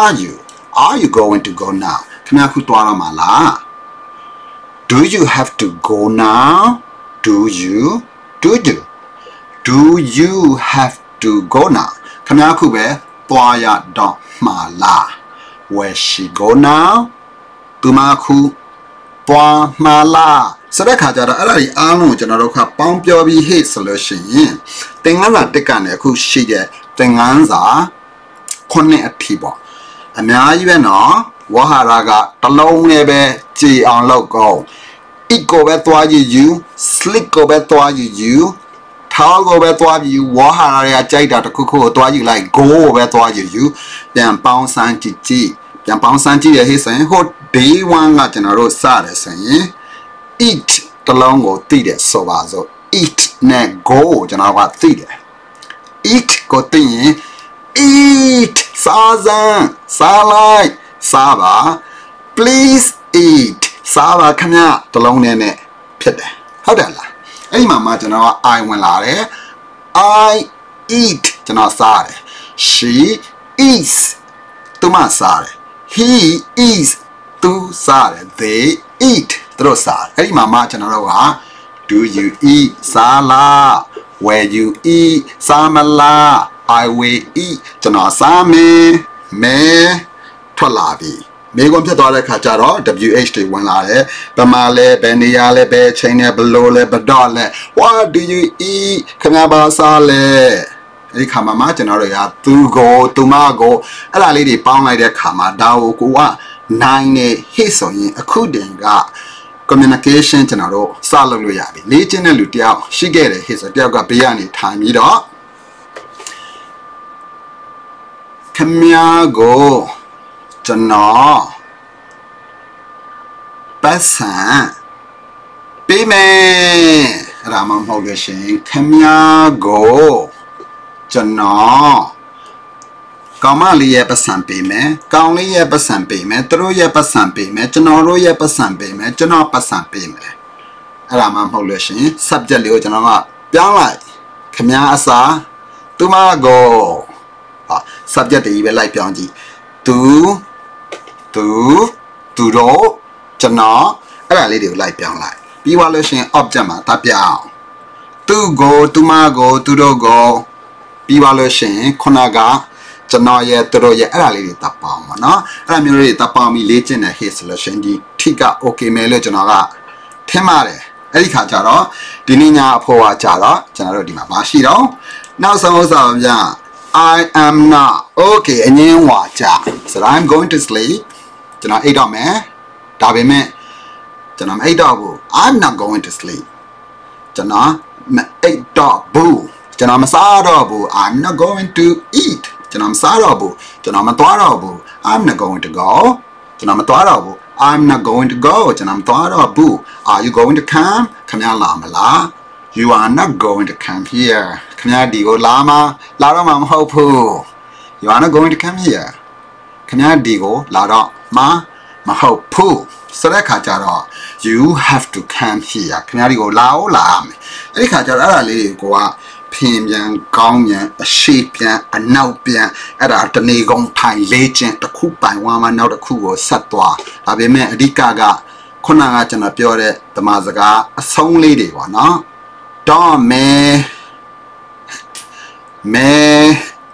are you are you going to go now ခင်ဗျားခုသွားတော့မှာလား do you have to go now do you do you do you have to go now ခင်ဗျားခုပဲသွားရတော့မှာလား where she go now သူမခုပွားမှာလားဆိုတဲ့ခါကျတော့အဲ့ဒါကြီးအားလုံးကိုကျွန်တော်တို့ကပေါင်းပြောပြီးဟိဆိုလို့ရှိရင်သင်္ကန်းစာတက်ကနေအခုရှိတဲ့သင်္ကန်းစာခုနှစ်အထိပေါ့အများကြီးပဲနော်ဝဟာရကတလုံးနဲ့ပဲကြည်အောင်လုပ်ကုန် it ကိုပဲသွားကြည့် you sleep ကိုပဲသွားကြည့် you ထားကိုပဲသွားပြီးဝါဟာရတွေကကြိုက်တာတခုခုကိုသွားယူလိုက် go ကိုပဲသွားယူယူပြန်ပေါင်းစမ်းကြည့်ကြည့် ပြန်ပေါင်းစမ်းကြည့်ရဟိဆိုရင်ဟို day 1ကကျွန်တော်တို့စတယ်ဆိုရင် eat တလုံးကိုသိတယ်ဆိုပါစို့ eat နဲ့ go ကိုကျွန်တော်ကသိတယ် eat ကိုသိရင် eat စားစမ်းစားလိုက်စားပါ play please eat စားပါခင်ဗျတလုံးနဲ့နဲ့ဖြစ်တယ်ဟုတ်တယ်လားအဲ့ဒီမှာမှကျွန်တော်က I ဝင်လာတယ် I eat ကျွန်တော်စားတယ် she eats သူမစားတယ် he eats သူစားတယ် they eat သူတို့စားတယ်အဲ့ဒီမှာမှကျွန်တော်တို့က do you eat စားလား where you eat စားမလား I will eat ကျွန်တော်စားမယ်မဲထွက်လာပြီမိကွန်ဖြစ်သွားတဲ့ခါကျတော့ WH တွေဝင်လာတယ်။ဗမာလဲဘယ်နေရာလဲဘယ်ချိန်လဲဘလို့လဲဘတော့လဲ What do you eat ခင်ဗျားပါစားလဲ အဲ့ဒီခါမှာမှကျွန်တော်တို့ကသူကိုသူမကိုအဲ့ဒါလေးတွေပေါင်းလိုက်တဲ့ခါမှာဒါကိုကိုကနိုင်နေဟိဆိုရင်အခုတင်က communication ကျွန်တော်တို့စလုပ်လို့ရပြီလေ့ကျင့်တဲ့လူတယောက်ရှိခဲ့တယ်ဟိဆိုတယောက်ကဘေးကနေထိုင်ပြီးတော့ခမ ्या ကိုကျွန်တော်ပတ်စံပေးမယ်အဲ့ဒါမှမဟုတ်လို့ရှင်ခမ ्या ကို ကျွန်တော်ကောင်မလေးရဲ့ပတ်စံပေးမယ်ကောင်လေးရဲ့ပတ်စံပေးမယ်သူတို့ရဲ့ပတ်စံပေးမယ်ကျွန်တော်တို့ရဲ့ပတ်စံပေးမယ်ကျွန်တော်ပတ်စံပေးမယ်အဲ့ဒါမှမဟုတ်လို့ရှင် subject လေးကိုကျွန်တော်ကပြောင်းလိုက်ခမ ्या အစားသူမကိုဟာ subject တွေပဲလိုက်ပြောင်းကြည့်သူသူသူတို့ကျွန်တော်အဲ့ဒါလေးတွေကိုလိုက်ပြောင်းလိုက်ပြီးသွားလို့ရှင် object မှာတပ်ပြအောင်သူကိုသူမကိုသူတို့ကို ပြီးသွားလို့ရှင်ခုနကကျွန်တော်ရဲ့သူတို့ရဲ့အဲ့ဒါလေးတွေတပ်ပေါင်းပါနော်အဲ့ဒါမျိုးတွေတပ်ပေါင်းပြီးလေ့ကျင့်တဲ့ hit solution ဒီထိက okay မယ်လို့ကျွန်တော်ကထင်ပါတယ်အဲ့ဒီခါကျတော့ဒီနေ့ညအဖို့ကကြတော့ကျွန်တော်တို့ဒီမှာမရှိတော့နောက်ဆုံးဥစ္စာပြ I am not okay အငင်းဝါကြ so I'm going to sleep ကျွန်တော်အိတ်တော့မယ်ဒါပေမဲ့ကျွန်တော်မအိတ်တော့ဘူး I'm not going to sleep ကျွန်တော်မအိတ်တော့ဘူး ကျွန်တော်မစားတော့ဘူး I'm not going to eat ကျွန်တော်မစားတော့ဘူးကျွန်တော်မသွားတော့ဘူး I'm not going to go ကျွန်တော်မသွားတော့ဘူး I'm not going to go ကျွန်တော်မသွားတော့ဘူး Are you going to come ခင်ဗျားလာမလား You are not going to come here ခင်ဗျားဒီကိုလာမလာတော့မှမဟုတ်ဘူး You are not going to come here ခင်ဗျားဒီကိုလာတော့မှမဟုတ်ဘူးဆိုတဲ့ခါကျတော့ you have to come here ခင်ဗျားဒီကိုလာအောင်လာရမယ်အဲ့ဒီခါကျတော့အဲ့ဒါလေးကိုက ဖင်ပြန်ကောင်းပြန်အရှိပြန်အနောက်ပြန်အဲ့ဒါတနေကုန်ထိုင်လေးချင်းတစ်ခုပိုင်ဝါမနောက်တစ်ခုကိုဆက်သွားဒါပေမဲ့အဓိကကခုနကကျွန်တော်ပြောတဲ့ဓမ္မစကားအဆုံးလေးတွေပေါ့နော်တော့မဲမဲ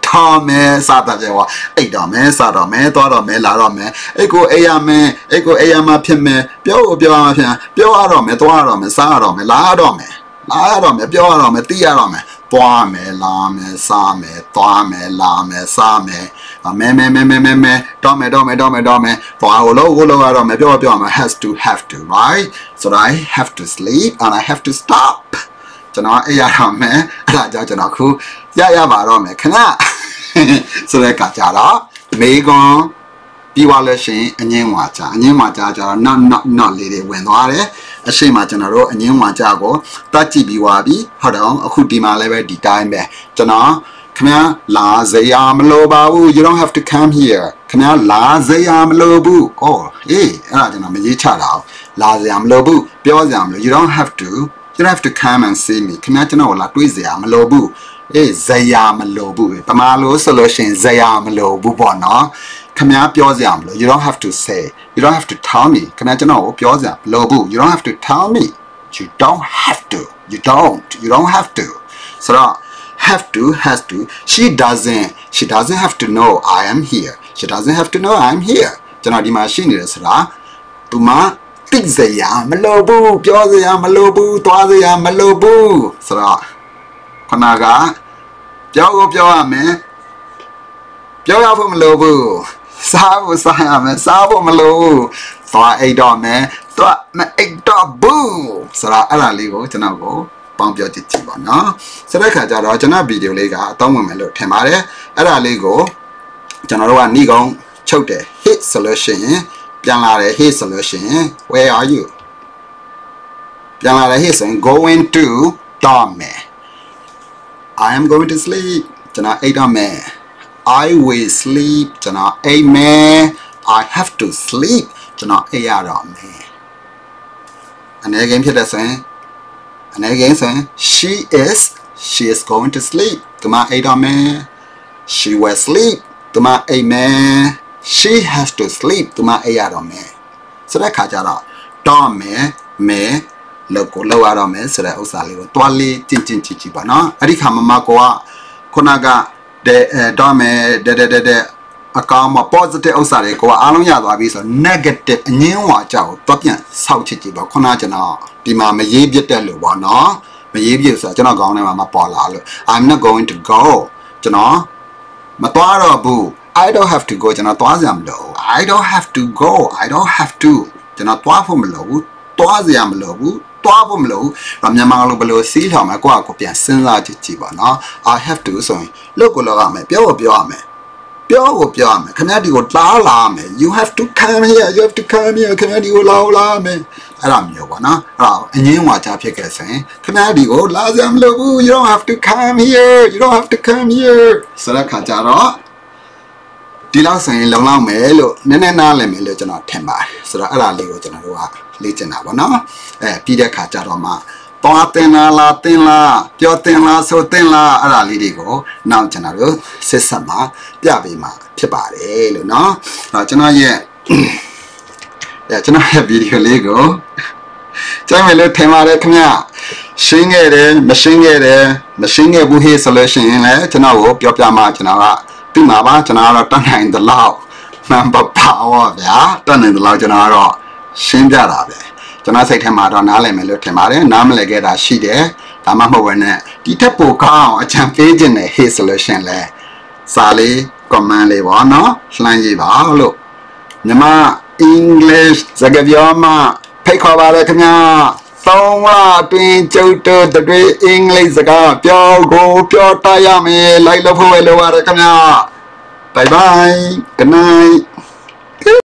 ထားမဲစားတာပြောအိတ်တော့မဲစားတော့မဲသွားတော့မဲလာတော့မဲအိတ်ကိုအိယာမဲအိတ်ကိုအိယာမဖြစ်မဲပြောကိုပြောမှာဖြစ်ပြောရတော့မဲသွားရတော့မဲစားရတော့မဲလာရတော့မဲလာရတော့မဲပြောရတော့မဲသိရတော့မဲ သွားမယ်လာမယ်စားမယ်သွားမယ်လာမယ်စားမယ်မဲမဲမဲမဲမဲမဲတော့မယ်တော့မယ်တော့မယ်တော့မယ်သွားဟိုလို့ဟိုလို့ရတော့မယ်ပြောပြောမှာ has to have to right so I have to sleep and I have to stop ကျွန်တော်အဲ့ရတော့မယ်အဲ့ဒါကြောင့်ကျွန်တော်ခုရရပါတော့မယ်ခင်ဗျဆိုတဲ့ကကြတော့မေကွန် ပြီးသွားလို့ရှိရင်အငင်းဝါကြအငင်းဝါကြကြတော့ not not not လေးတွေဝင်သွားတယ်အရှိမကျွန်တော်တို့အငင်းဝါကြကိုတတ်ကြည့်ပြီးသွားပြီဟုတ်တယ်အခုဒီမှာလည်းပဲဒီတိုင်းပဲကျွန်တော်ခင်ဗျာလာစရာမလိုပါဘူး you don't have to come here ခင်ဗျာလာစရာမလိုဘူးအော်ဟေးအဲ့ဒါကျွန်တော်မရေးချတာလာစရာမလိုဘူးပြောစရာမလို you don't have to you don't have to come and see me ခင်ဗျာကျွန်တော်လာတွေးစရာမလိုဘူးအေးဇယာမလိုဘူးပဲပမာလို့ဆိုလို့ရှိရင်ဇယာမလိုဘူးပေါ့နော် ခင်ဗျားပြောစရာမလို you don't have to say you don't have to tell me ခင်ဗျားကျွန်တော်ကိုပြောစရာမလိုဘူး you don't have to tell me you don't have to you don't you don't have to ဆိုတော့ have to has to she doesn't she doesn't have to know i am here she doesn't have to know i am here ကျွန်တော်ဒီမှာရှိနေတယ်ဆိုတာသူမသိစရာမလိုဘူးပြောစရာမလိုဘူးသွားစရာမလိုဘူးဆိုတော့ခဏကပြောကိုပြောရမယ်ပြောရဖို့မလိုဘူး စားဖို့စားရမယ်စားဖို့မလိုဘူးသွားအိတ်တော့မယ်သွားမအိတ်တော့ဘူးဆိုတော့အဲ့ဒါလေးကိုကျွန်တော်ကိုပေါင်းပြောကြည့်ကြည့်ပါနော်ဆိုတဲ့ခါကျတော့ကျွန်တော်ဗီဒီယိုလေးကအတော့ဝင်မယ်လို့ထင်ပါတယ်အဲ့ဒါလေးကိုကျွန်တော်တို့ကဏီကုံချုပ်တယ် hit solution ပြန်လာတယ် hit solution where are you ပြန်လာတယ် hit ဆိုရင် going to တော့မယ် I am going to sleep ကျွန်တော်အိတ်တော့မယ် I will sleep ကျွန်တော်အိတ်မယ် I have to sleep ကျွန်တော်အိပ်ရတော့မယ်အနေကင်းဖြစ်တဲ့ဆိုရင်အနေကင်းဆိုရင် she is she is going to sleep သူမအိပ်တော့မယ် she will sleep သူမအိပ်မယ် she has to sleep သူမအိပ်ရတော့မယ်ဆိုတဲ့ခါကျတော့တော့မယ်မယ်လောက်ကိုလောက်ရတော့မယ်ဆိုတဲ့ဥစ္စာလေးကိုတွားလေးကျင့်ကျင့်ကြည့်ကြည့်ပါနော်အဲ့ဒီခါမမကိုကခုနက တဲ့တော့မယ်တဲ့တဲ့တဲ့အကောင်မ positive ဥစ္စာတွေကိုအားလုံးရသွားပြီဆိုတော့ negative အငင်းဝါကြောက်တော့ပြန်ဆောက်ချစ်ကြည့်ပါခုနကျွန်တော်ဒီမှာမရေးပြတဲ့လို့ပေါ့နော်မရေးပြဆိုတော့ကျွန်တော်ခေါင်းထဲမှာမပေါ်လာလို့ I'm not going to go ကျွန်တော်မသွားတော့ဘူး I don't have to go ကျွန်တော်သွားစရာမလို I don't have to go I don't have to ကျွန်တော်သွားဖို့မလိုဘူး သွားစရာမလိုဘူးသွားဖို့မလိုဘူးမြန်မာလိုဘယ်လိုစီးထောင်မလဲကိုယ့်အကိုပြန်စဉ်းစားကြည့်ကြည့်ပါနော် I have to ဆိုရင်လို့ကိုလောက်ရမယ်ပြောဖို့ပြောရမယ်ပြောကိုပြောရမယ်ခင်ဗျားဒီကိုလာလာမယ် you have to come here you have to come here ခင်ဗျားဒီကိုလာလာမယ်အဲ့ဒါမျိုးပေါ့နော်အဲ့ဒါအငင်းဝါချဖြစ်ခဲ့ဆိုရင်ခင်ဗျားဒီကိုလာစရာမလိုဘူး you don't have to come here you don't have to come here ဆိုတဲ့ခါကျတော့ ဒီလောက်ဆိုရင်လုံလောက်မယ်လို့နည်းနည်းနားလည်မယ်လို့ကျွန်တော်ထင်ပါတယ်ဆိုတော့အဲ့ဒါလေးကိုကျွန်တော်တို့ကလေ့ကျင့်တာပေါ့နော်အဲပြီးတဲ့ခါကျတော့မှသွားတင်လားလားတင်လားပြောတင်လားဆိုတင်လားအဲ့ဒါလေးတွေကိုနောက်ကျွန်တော်တို့စစ်ဆက်မှာပြပေးမှာဖြစ်ပါတယ်လို့เนาะအဲ့ကျွန်တော်ရဲ့အဲကျွန်တော်ရဲ့ဗီဒီယိုလေးကိုကျမ်းမယ်လို့ထင်ပါတယ်ခင်ဗျရှင်းခဲ့တယ်မရှင်းခဲ့တယ်မရှင်းခဲ့ဘူးဟေးဆိုလို့ရှိရင်လည်းကျွန်တော်ကိုပြောပြမှာကျွန်တော်က ပြီးမှာပါကျွန်တော်ကတော့တတ်နိုင်သလောက် number power ဗျာတတ်နိုင်သလောက်ကျွန်တော်ကတော့ရှင်းပြတာပဲကျွန်တော်စိတ်ထဲမှာတော့နားလည်မယ်လို့ထင်ပါတယ်နားမလည်ခဲ့တာရှိတယ်ဒါမှမဟုတ်ဘဲနဲ့ဒီထက်ပိုကောင်းအောင်အချံပေးခြင်းနဲ့ hit solution လဲစာလေး comment လေးပေါ့နော်လှမ်းကြည့်ပါလို့ညီမ English စကားပြောမှဖိတ်ခေါ်ပါရခင်ဗျာ သုံးလအတွင်းကျုပ်တို့တွေအင်္ဂလိပ်စကားပြောကိုပြောတတ်ရမယ်လိုက်လို့ဖို့ပဲလိုပါရခင်ဗျာ bye bye good night